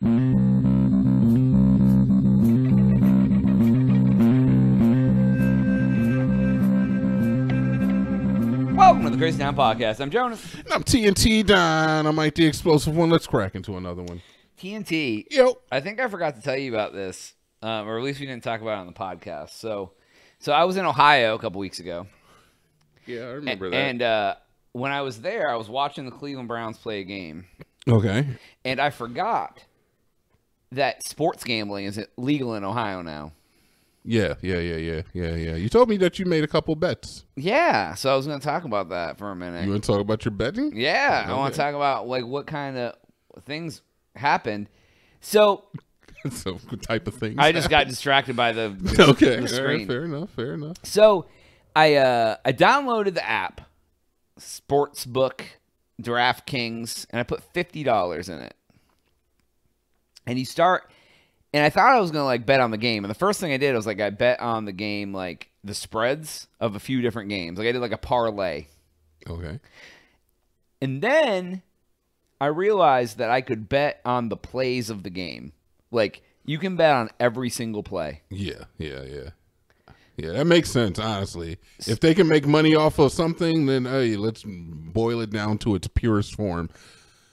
Welcome to the Crazy Town Podcast. I'm Jonas. And I'm TNT Dinomight, the explosive one. Let's crack into another one. TNT. Yo. I think I forgot to tell you about this, um, or at least we didn't talk about it on the podcast. So, so I was in Ohio a couple weeks ago, Yeah, I remember that. and uh, when I was there, I was watching the Cleveland Browns play a game, okay. and I forgot that sports gambling is legal in Ohio now. Yeah, yeah, yeah, yeah, yeah, yeah. You told me that you made a couple bets. Yeah, so I was going to talk about that for a minute. You want to talk about your betting? Yeah, I want to talk about like what kind of things happened. So so, what type of things? I just got distracted by the, okay. the screen. fair enough. Fair enough. So I uh I downloaded the app, Sportsbook DraftKings, and I put fifty dollars in it. And you start and I thought I was gonna like bet on the game. And the first thing I did was like I bet on the game like the spreads of a few different games. Like I did like a parlay. Okay. And then I realized that I could bet on the plays of the game. Like you can bet on every single play. Yeah, yeah, yeah. Yeah, that makes sense, honestly. If they can make money off of something, then hey, let's boil it down to its purest form.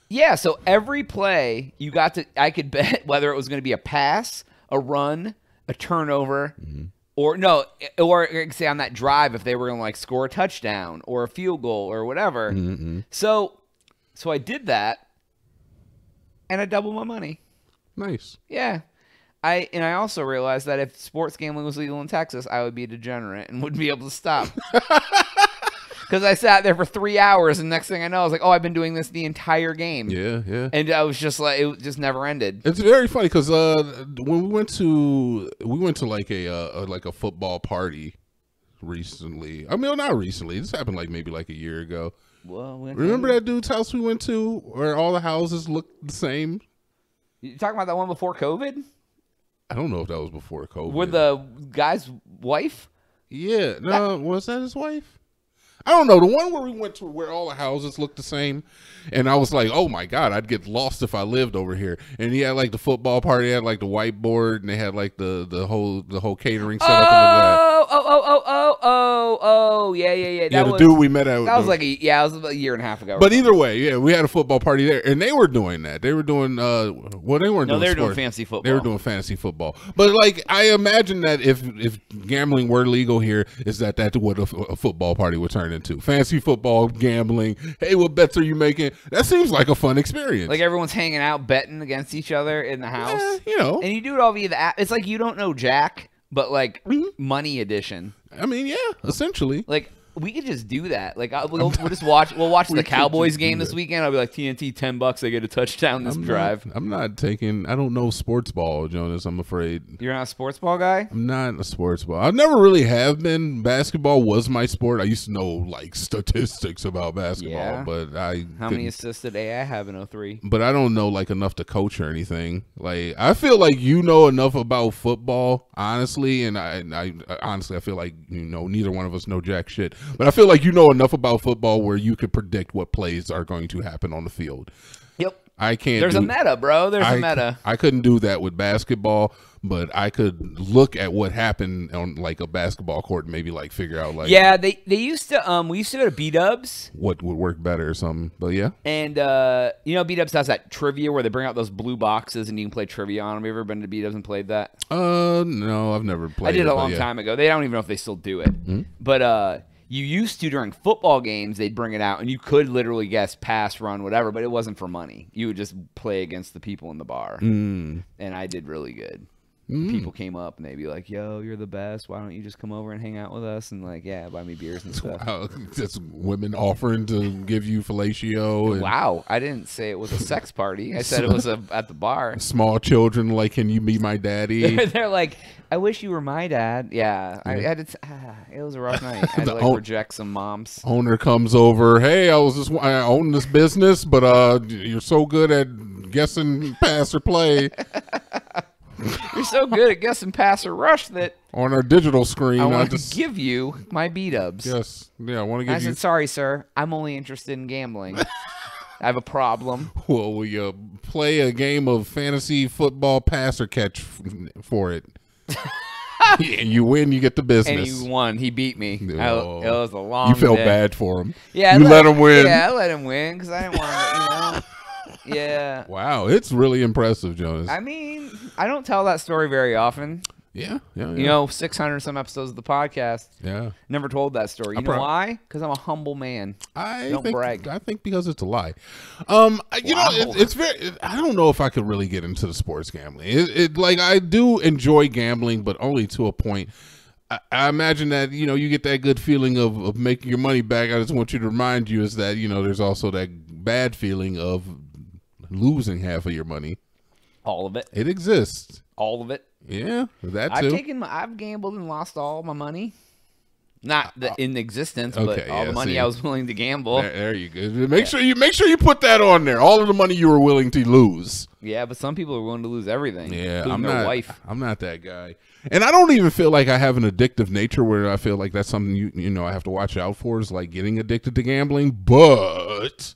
Yeah, so every play you got to I could bet whether it was going to be a pass, a run, a turnover, mm-hmm. or no, or say on that drive if they were going to like score a touchdown or a field goal or whatever. Mm-hmm. So so I did that and I doubled my money. Nice. Yeah. I and I also realized that if sports gambling was legal in Texas, I would be a degenerate and wouldn't be able to stop. Because I sat there for three hours, and next thing I know, I was like, "Oh, I've been doing this the entire game." Yeah, yeah. And I was just like, it just never ended. It's very funny because uh, when we went to we went to like a, uh, a like a football party recently. I mean, not recently. This happened like maybe like a year ago. Well, we- Remember that dude's house we went to where all the houses looked the same? You talking about that one before COVID I don't know if that was before COVID. with the guy's wife? yeah, no, was that his wife? I don't know. The one where we went to where all the houses looked the same, and I was like, "Oh my god, I'd get lost if I lived over here." And he had like the football party, had like the whiteboard, and they had like the the whole the whole catering set up. Oh, oh, oh, oh, oh, oh, yeah, yeah, yeah. That Yeah, the was dude we met at. that was the- like a yeah, it was about a year and a half ago. But either way, yeah, we had a football party there, and they were doing that. They were doing, uh, well, they weren't no, doing. they were doing sports. fancy football. They were doing fantasy football. But like, I imagine that if if gambling were legal here, is that that's what a, f- a football party would turn into? Fantasy football, gambling. Hey, what bets are you making? That seems like a fun experience. like everyone's hanging out betting against each other in the house. Eh, you know, And you do it all via the app. It's like you don't know Jack, but like Mm-hmm. money edition. I mean, yeah, essentially. Like we could just do that. Like I, we'll, we'll just watch. We'll watch We the Cowboys game this weekend. I'll be like TNT, ten bucks. They get a touchdown this I'm drive. Not, I'm not taking. I don't know sports ball, Jonas. I'm afraid. You're not a sports ball guy. I'm not a sports ball. I never really have been. Basketball was my sport. I used to know like statistics about basketball, Yeah? but I How many couldn't- assists did AI have in 03? but I don't know like enough to coach or anything. Like I feel like you know enough about football, honestly, and I, and I honestly I feel like you know neither one of us know jack shit. But I feel like you know enough about football where you could predict what plays are going to happen on the field. Yep. I can't. There's a meta, bro. There's I, a meta. I couldn't do that with basketball, but I could look at what happened on like a basketball court and maybe like figure out like Yeah, they they used to um we used to go to B Dubs what would work better or something. But yeah, and uh you know B Dubs has that trivia where they bring out those blue boxes and you can play trivia on them. Have you ever been to B Dubs and played that? uh, no, I've never played. I did it, a long yeah. time ago. They don't even know if they still do it. Hmm? But uh you used to during football games they'd bring it out and you could literally guess pass, run, whatever, but it wasn't for money. You would just play against the people in the bar. Mm. And I did really good. Mm. People came up and they'd be like, "Yo, you're the best. Why don't you just come over and hang out with us?" And like, yeah, buy me beers and stuff. Wow, just women offering to give you fellatio and Wow, I didn't say it was a sex party. I said it was a, at the bar. small children like, can you be my daddy? They're like, I wish you were my dad. Yeah, I had to. ah, it was a rough night. I had to like own- reject some moms. Owner comes over. Hey, I was just I own this business, but uh, you're so good at guessing pass or play You're so good at guessing pass or rush that on our digital screen. I I, want to give you my B dubs. yes, yeah, I want to I give you. I said, sorry, sir. I'm only interested in gambling. I have a problem. Well, we uh, play a game of fantasy football pass or catch for it. and you win, you get the And business. he won. He beat me. I- Oh. it was a long. you felt day. bad for him. Yeah, I you let him win. Yeah, I let him win because I didn't want to. You know. Yeah. Wow, it's really impressive, Jonas. I mean, I don't tell that story very often. yeah, yeah, yeah. You know, 600 some episodes of the podcast. yeah. Never told that story. You know why? Because I'm a humble man. I Don't think brag. I think because it's a lie. Um, I- you know, it, it's very. I don't know if I could really get into the sports gambling. It, it like I do enjoy gambling, but only to a point. I, I imagine that you know you get that good feeling of, of making your money back. I just want you to remind you is that you know there's also that bad feeling of losing half of your money. All of it. It exists. All of it. Yeah, that I've too. taken. My, I've gambled and lost all my money. Not the, in existence, but Uh, all yeah, the money see. I was willing to gamble. there, there you go. Make sure you make sure you put that on there. All of the money you were willing to lose. Yeah, but some people are willing to lose everything. Yeah, I'm not. wife. I'm not that guy, and I don't even feel like I have an addictive nature where I feel like that's something you you know I have to watch out for is like getting addicted to gambling. But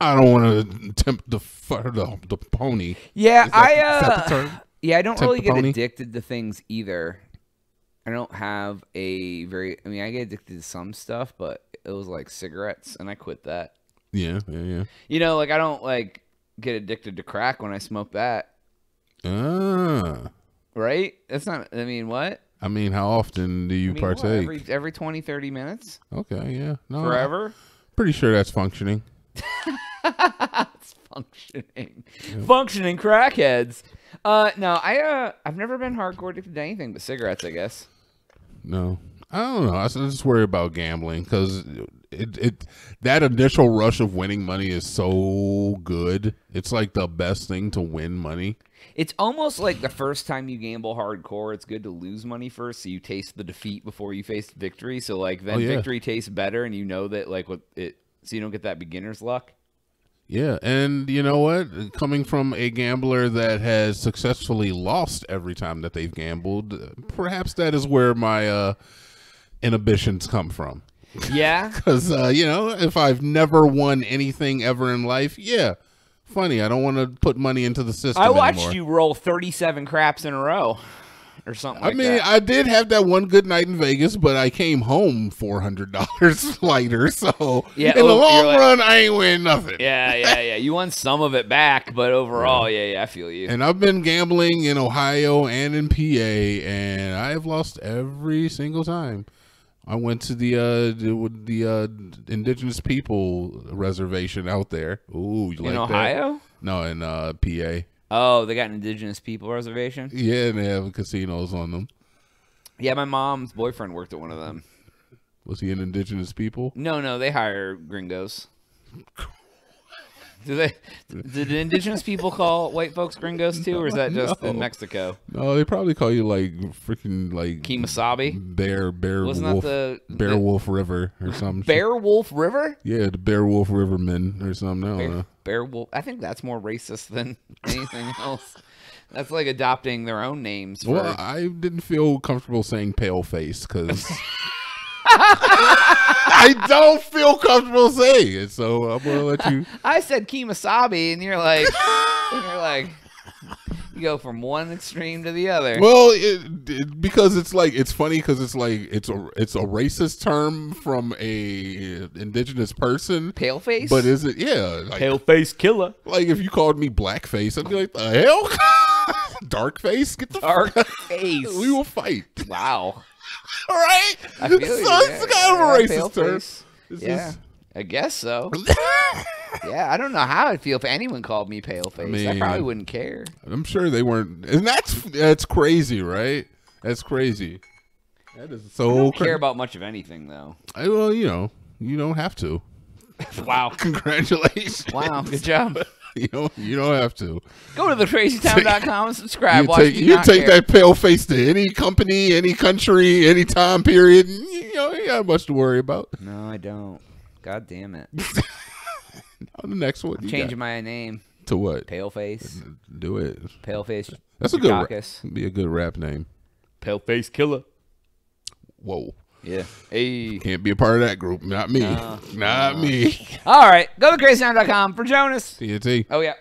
I don't want to tempt the the, the pony. Yeah, that- I. Uh, that the term? Yeah, I don't Tempt really get pony? addicted to things either. I don't have a very. I mean, I get addicted to some stuff, but it was like cigarettes, and I quit that. Yeah, yeah, yeah. You know, like I don't like get addicted to crack when I smoke that. Ah, Right? That's not. I mean, what? I mean, how often do you I mean, what, partake? every every 20, 30 minutes, okay, yeah, no, forever. Pretty sure that's functioning. it's functioning, functioning crackheads. Uh, no, I uh, I've never been hardcore addicted to anything but cigarettes. I guess. No, I don't know. I just worry about gambling because it it that initial rush of winning money is so good. It's like the best thing to win money. It's almost like the first time you gamble hardcore, it's good to lose money first, so you taste the defeat before you face victory. So like then Oh, yeah. victory tastes better, and you know that like what it, so you don't get that beginner's luck. Yeah, and you know what? Coming from a gambler that has successfully lost every time that they've gambled, perhaps that is where my uh, inhibitions come from. Yeah, Because uh, you know, if I've never won anything ever in life, yeah, funny. I don't want to put money into the system I watched anymore. you roll thirty-seven craps in a row, or something. I like mean, that. I did have that one good night in Vegas, but I came home four hundred dollars lighter. So Yeah, in the oh, you're long like- run, I ain't winning nothing. yeah, yeah, yeah. You won some of it back, but overall, yeah, yeah, I feel you. And I've been gambling in Ohio and in PA, and I have lost every single time. I went to the uh the, the uh indigenous people reservation out there. Ooh, you in like that? Ohio? No, in uh PA. Oh, they got an indigenous people reservation. Yeah, and they have casinos on them. Yeah, my mom's boyfriend worked at one of them. Was he an indigenous people? No, no, they hire gringos. Do they? Did indigenous people call white folks gringos too, or is that just in Mexico? No, they probably call you like freaking like Kemosabe? Bear Bear Wasn't Wolf that the Bear the Wolf River or something. Bear Wolf River? Yeah, the Bear Wolf Rivermen or something. I Bear. Bear Wolf. I think that's more racist than anything else. That's like adopting their own names. For, Well, I didn't feel comfortable saying pale face because I don't feel comfortable saying it. So I'm gonna let you. I said Kemosabe, and you're like, and you're like, you go from one extreme to the other. Well, it, it- because it's like it's funny because it's like it's a it's a racist term from a indigenous person. Pale face, But is it? Yeah, like, pale face killer, like if you called me blackface, I'd be like, the hell, dark face, get the dark fuck. face. We will fight. Wow, All right. I feel so you. it's yeah, kind of a racist term. Yeah, just- I guess so. Yeah, I don't know how I'd feel if anyone called me pale face. I, mean- probably wouldn't care. I'm sure they weren't, and that's that's crazy, right? That's crazy. That is I so don't crazy. care about much of anything though. well, you know, you don't have to. Wow. Congratulations. Wow, good job. you don't you don't have to. Go to thecrazytown.com and subscribe. You Watch take you not take that pale face to any company, any country, any time period. And, you know, you got much to worry about. No, I don't. God damn it. On the next one, you Changing got- my name. to what? Paleface. Do it. Paleface. That's a good. Ra- be a good rap name. Paleface killer. Whoa. Yeah. Hey. Can't be a part of that group. Not me. Not me. All right. Go to crazytown.com for Jonas. TNT. Oh, yeah.